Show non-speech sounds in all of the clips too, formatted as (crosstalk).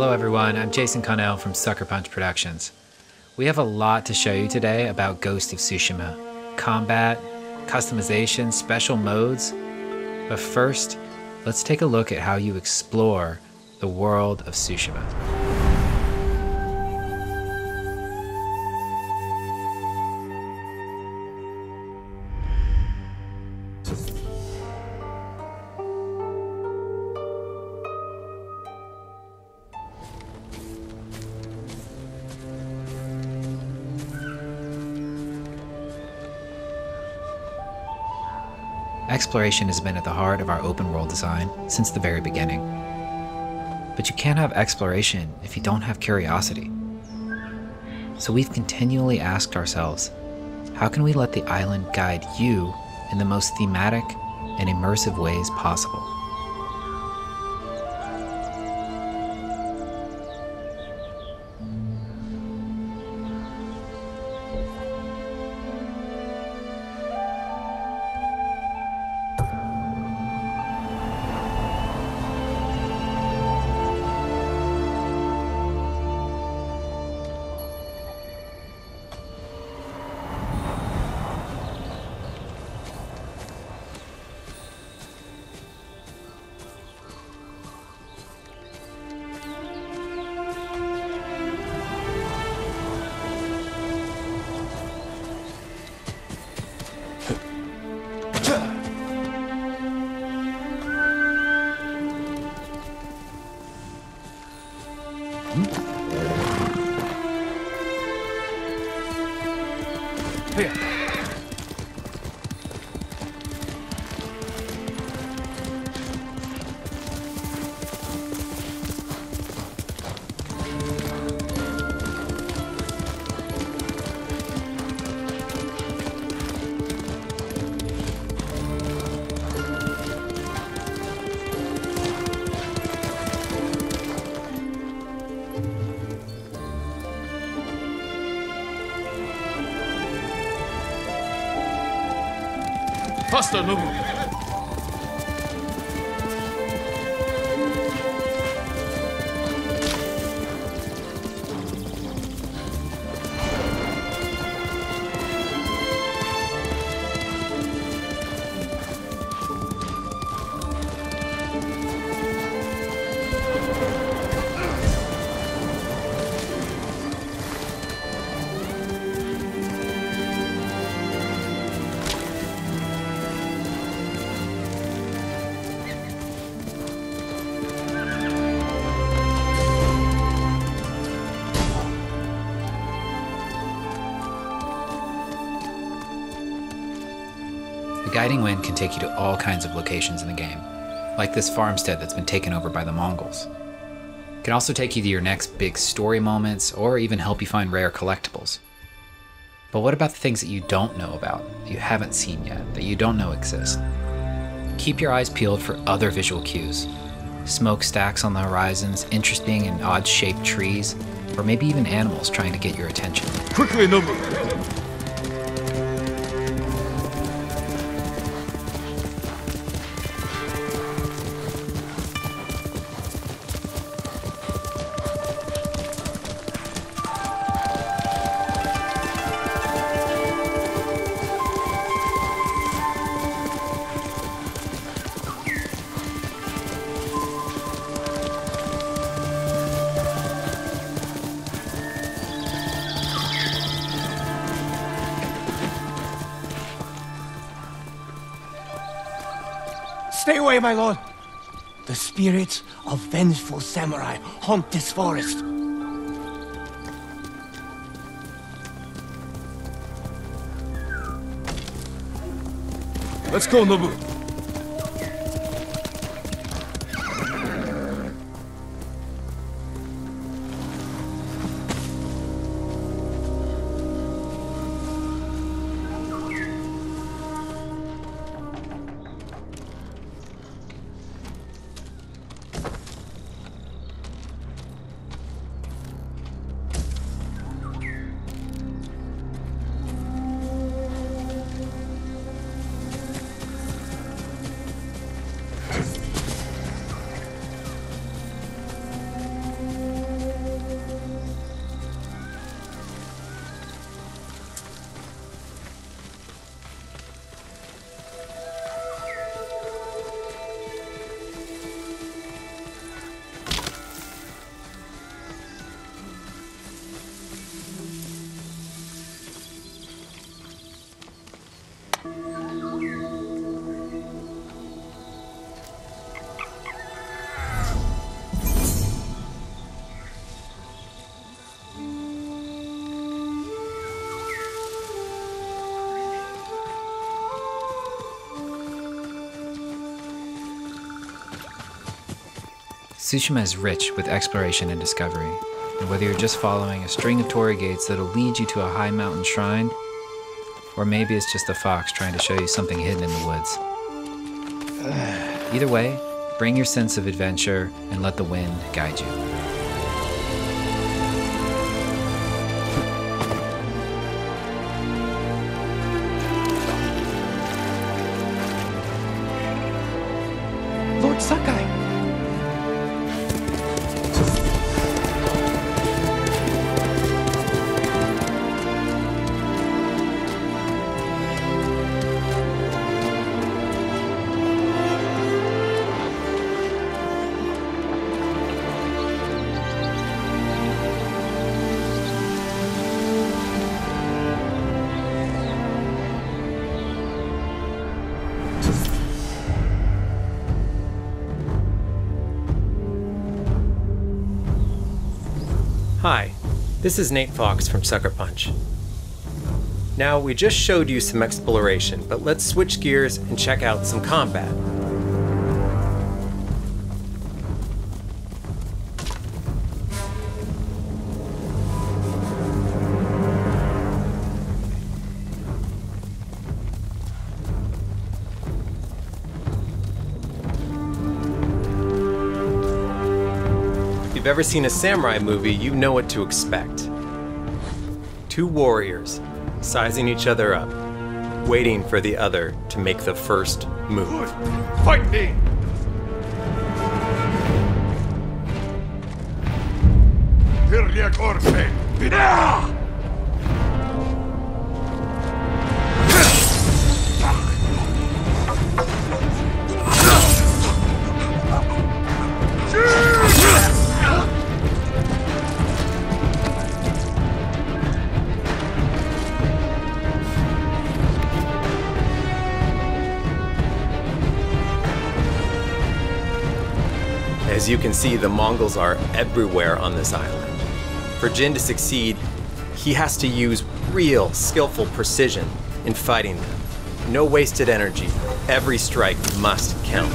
Hello, everyone. I'm Jason Connell from Sucker Punch Productions. We have a lot to show you today about Ghost of Tsushima combat, customization, special modes. But first, let's take a look at how you explore the world of Tsushima. Exploration has been at the heart of our open world design since the very beginning. But you can't have exploration if you don't have curiosity. So we've continually asked ourselves how can we let the island guide you in the most thematic and immersive ways possible? 可以 Nobu! The guiding wind can take you to all kinds of locations in the game, like this farmstead that's been taken over by the Mongols. It can also take you to your next big story moments or even help you find rare collectibles. But what about the things that you don't know about, that you haven't seen yet, that you don't know exist? Keep your eyes peeled for other visual cues. Smokestacks on the horizons, interesting and odd shaped trees, or maybe even animals trying to get your attention. Quickly, Nobu! Stay away, my lord. The spirits of vengeful samurai haunt this forest. Let's go, Nobu! Tsushima is rich with exploration and discovery, and whether you're just following a string of torii gates that'll lead you to a high mountain shrine, or maybe it's just a fox trying to show you something hidden in the woods. Either way, bring your sense of adventure and let the wind guide you. This is Nate Fox from Sucker Punch. Now, we just showed you some exploration, but let's switch gears and check out some combat. Ever seen a samurai movie, you know what to expect. Two warriors sizing each other up, waiting for the other to make the first move. Fight me! Korpe! As you can see, the Mongols are everywhere on this island. For Jin to succeed, he has to use real, skillful precision in fighting them. No wasted energy. Every strike must count.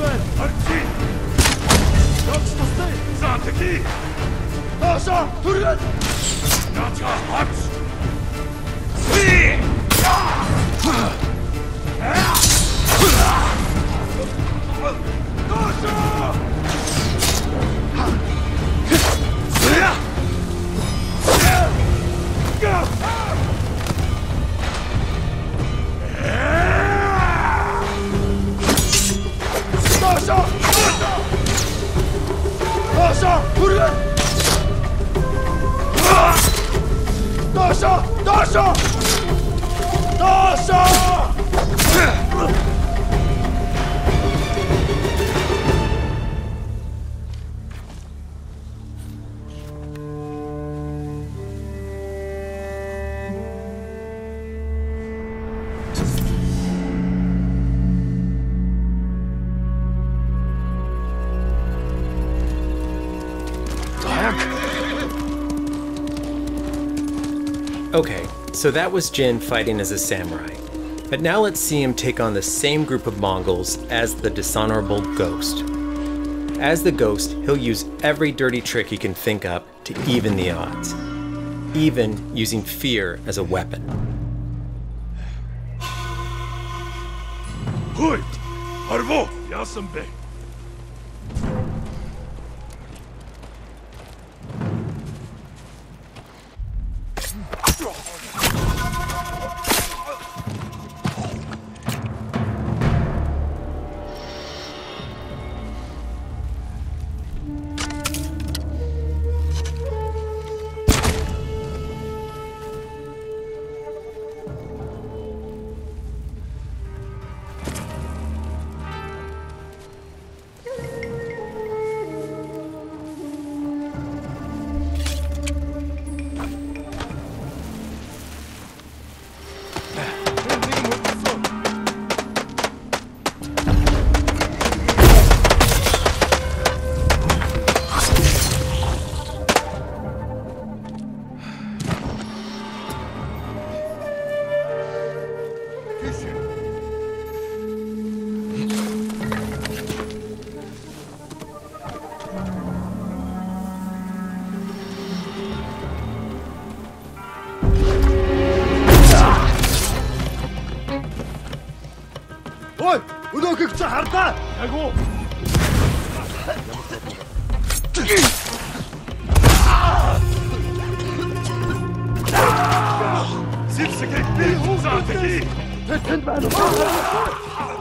呀啊大杀大杀大杀大杀大杀大杀 so that was Jin fighting as a samurai. But now let's see him take on the same group of Mongols as the dishonorable Ghost. As the Ghost, he'll use every dirty trick he can think up to even the odds, even using fear as a weapon. Hui! Arvo! Yasambe! Parçala!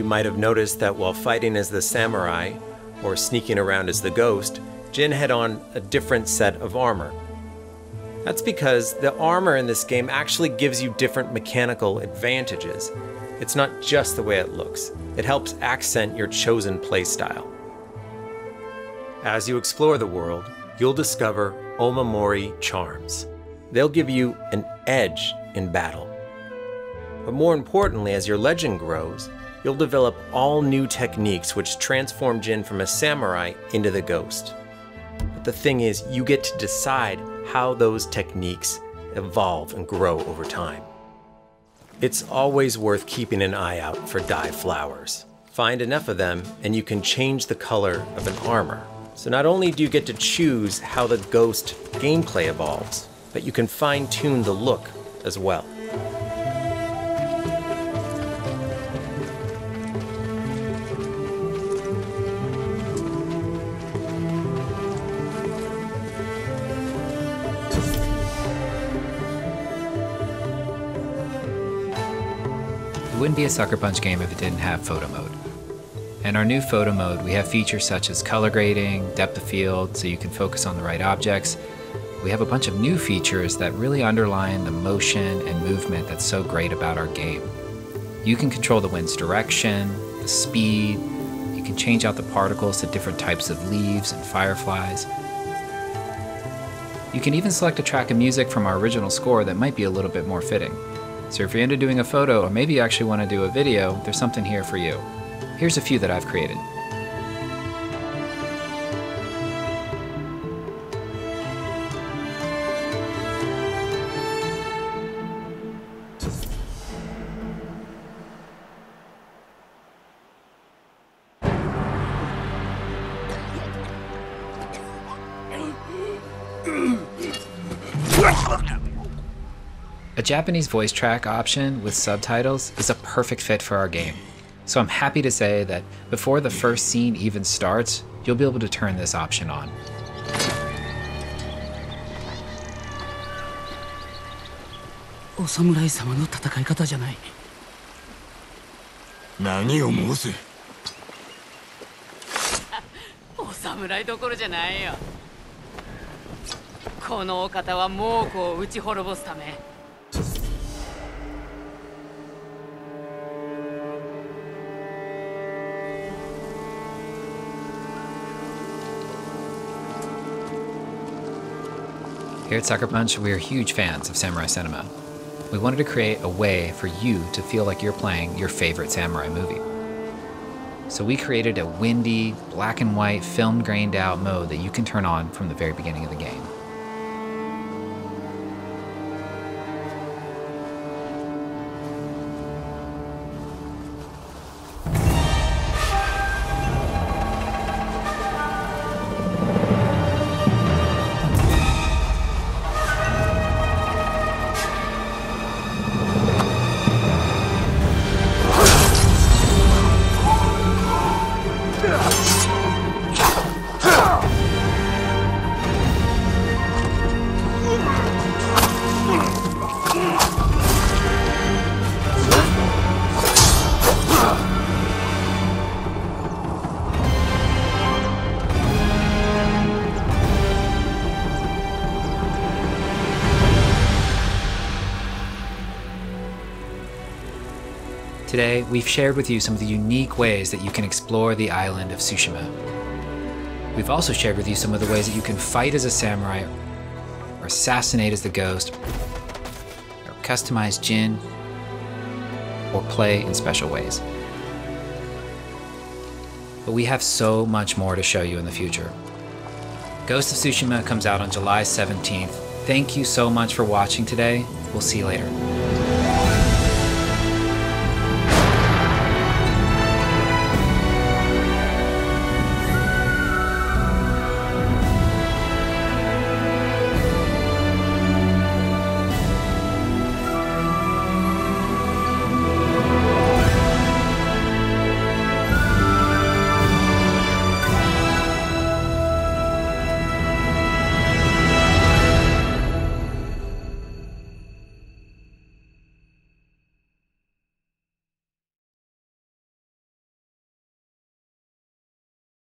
You might have noticed that while fighting as the samurai, or sneaking around as the ghost, Jin had on a different set of armor. That's because the armor in this game actually gives you different mechanical advantages. It's not just the way it looks, it helps accent your chosen playstyle. As you explore the world, you'll discover Omamori charms. They'll give you an edge in battle. But more importantly, as your legend grows, you'll develop all new techniques which transform Jin from a samurai into the ghost. But the thing is, you get to decide how those techniques evolve and grow over time. It's always worth keeping an eye out for dye flowers. Find enough of them, and you can change the color of an armor. So not only do you get to choose how the ghost gameplay evolves, but you can fine tune the look as well. Wouldn't be a Sucker Punch game if it didn't have photo mode. In our new photo mode, we have features such as color grading, depth of field, so you can focus on the right objects. We have a bunch of new features that really underline the motion and movement that's so great about our game. You can control the wind's direction, the speed, you can change out the particles to different types of leaves and fireflies. You can even select a track of music from our original score that might be a little bit more fitting. So if you're into doing a photo, or maybe you actually want to do a video, there's something here for you. Here's a few that I've created. A Japanese voice track option with subtitles is a perfect fit for our game. So I'm happy to say that before the first scene even starts, you'll be able to turn this option on. お侍様の戦い方じゃない何を申すお侍どころじゃないよこのお方は猛虎を打ち滅ぼすため (laughs) Here at Sucker Punch, we are huge fans of samurai cinema. We wanted to create a way for you to feel like you're playing your favorite samurai movie. So we created a windy, black and white, film grained out mode that you can turn on from the very beginning of the game. Today, we've shared with you some of the unique ways that you can explore the island of Tsushima. We've also shared with you some of the ways that you can fight as a samurai, or assassinate as the ghost, or customize Jin, or play in special ways. But we have so much more to show you in the future. Ghost of Tsushima comes out on July 17th. Thank you so much for watching today. We'll see you later.